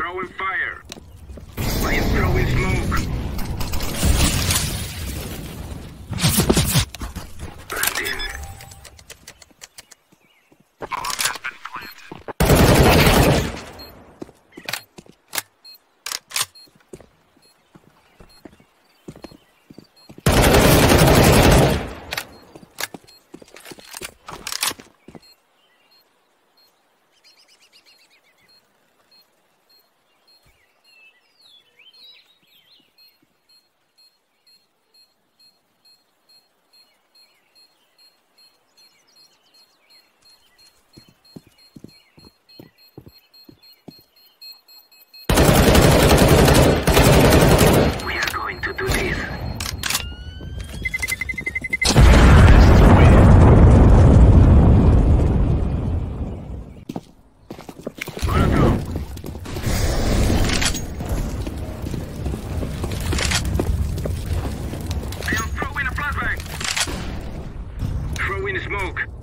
Throwing fire. Moog.